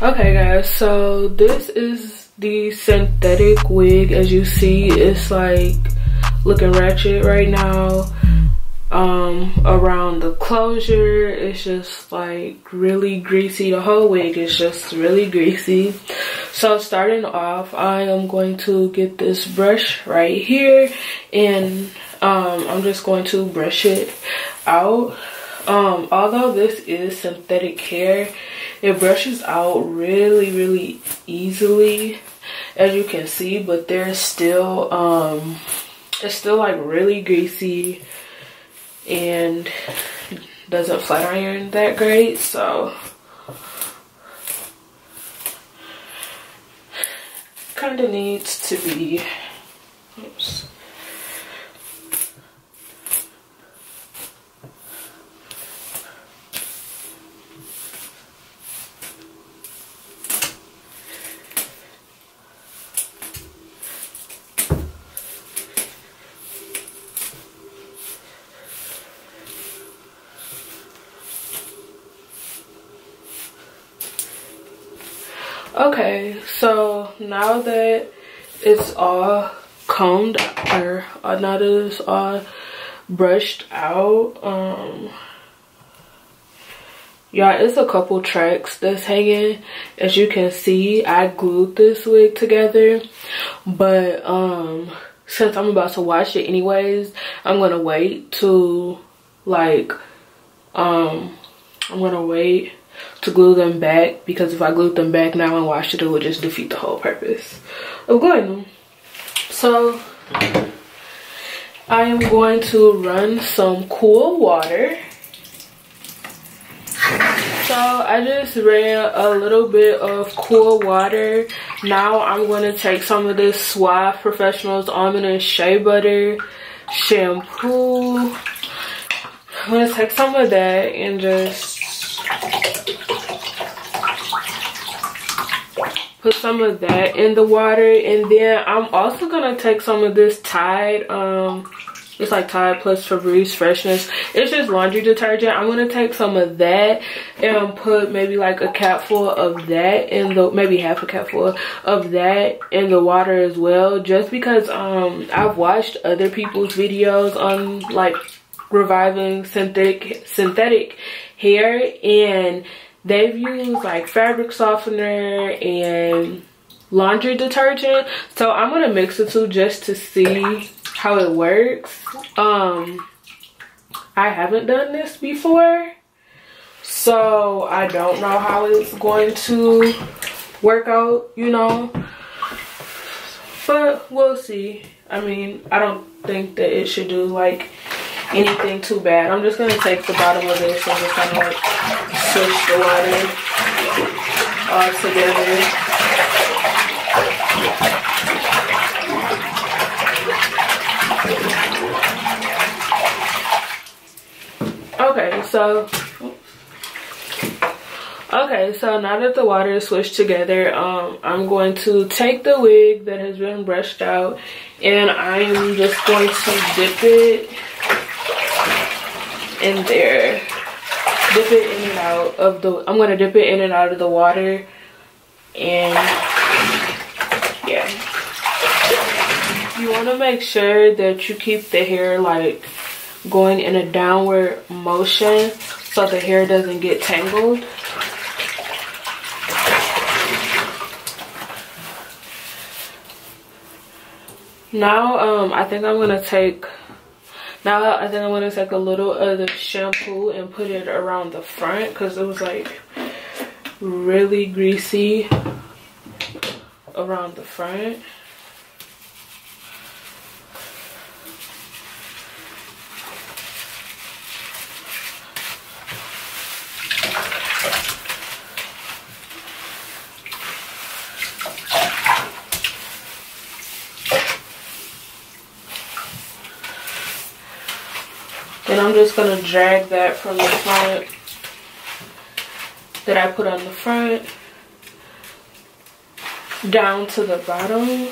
okay guys so this is the synthetic wig. As you see it's like looking ratchet right now um around the closure. It's just like really greasy. The whole wig is just really greasy. So starting off i am going to get this brush right here and um i'm just going to brush it out um although this is synthetic hair it brushes out really really easily as you can see but there's still um it's still like really greasy and doesn't flat iron that great so. Kind of needs to be okay so now that it's all combed or uh, now that it's all brushed out um yeah it's a couple tracks that's hanging. As you can see i glued this wig together. But um since i'm about to wash it anyways i'm gonna wait to like um i'm gonna wait to glue them back because if I glued them back now and washed it, it would just defeat the whole purpose of gluing them. So I am going to run some cool water. So I just ran a little bit of cool water. Now I'm going to take some of this Suave Professionals Almond and Shea Butter shampoo. I'm going to take some of that and just put some of that in the water and then i'm also gonna take some of this tide um it's like tide plus febreze freshness. It's just laundry detergent. I'm gonna take some of that and put maybe like a capful of that in the maybe half a capful of that in the water as well just because um i've watched other people's videos on like reviving synthetic synthetic hair and they've used like fabric softener and laundry detergent. So i'm gonna mix the two just to see how it works. Um i haven't done this before so i don't know how it's going to work out you know. But we'll see. I mean i don't think that it should do like anything too bad. I'm just gonna take the bottom of this and just kind of like switch the water all together. Okay, so okay so now that the water is switched together um i'm going to take the wig that has been brushed out and i'm just going to dip it in there. Dip it in and out of the i'm gonna dip it in and out of the water and yeah. You want to make sure that you keep the hair like going in a downward motion so the hair doesn't get tangled. Now um i think i'm gonna take now I think I'm gonna take a little of the shampoo and put it around the front because it was like really greasy around the front. And I'm just going to drag that from the front that I put on the front down to the bottom,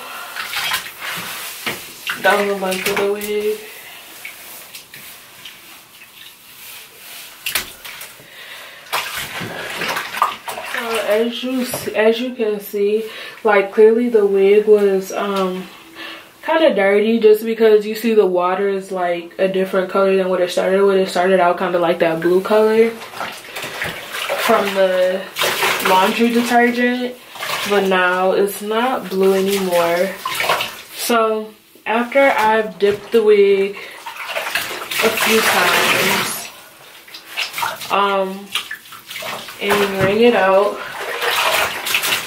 down the length of the wig. So as you as you can see like clearly the wig was um kind of dirty just because you see the water is like a different color than what it started with. It started out kind of like that blue color from the laundry detergent but now it's not blue anymore. So after I've dipped the wig a few times um and wring it out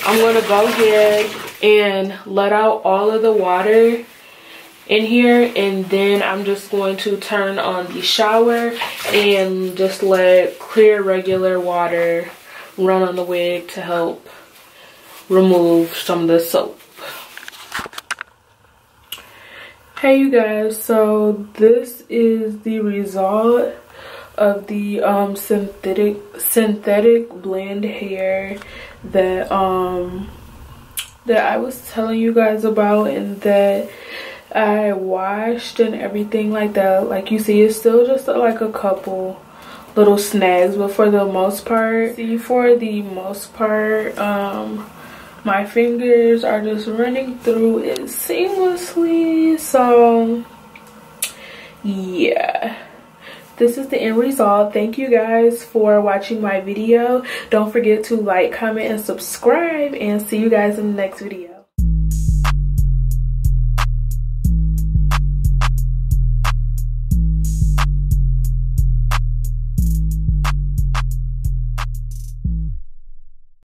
I'm gonna go ahead and let out all of the water in here and then I'm just going to turn on the shower and just let clear regular water run on the wig to help remove some of the soap. Hey you guys, so this is the result of the um, synthetic synthetic blend hair that um that I was telling you guys about and that I washed and everything like that. Like you see, it's still just like a couple little snags, but for the most part, see for the most part, um, my fingers are just running through it seamlessly. So yeah this is the end result thank you guys for watching my video don't forget to like comment and subscribe and see you guys in the next video